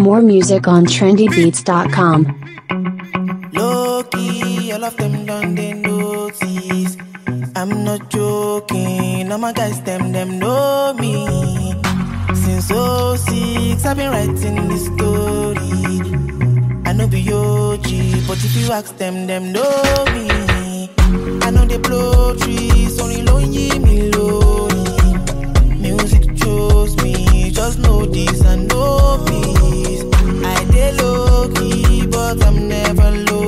More music on trendybeats.com. Low all of them done they notice. I'm not joking, all my guys them them know me. Since 06, I've been writing this story. I know be OG, but if you ask them, them know me. I know they blow trees, only lonely me lonely. Music chose me, just know this and I'm never losing.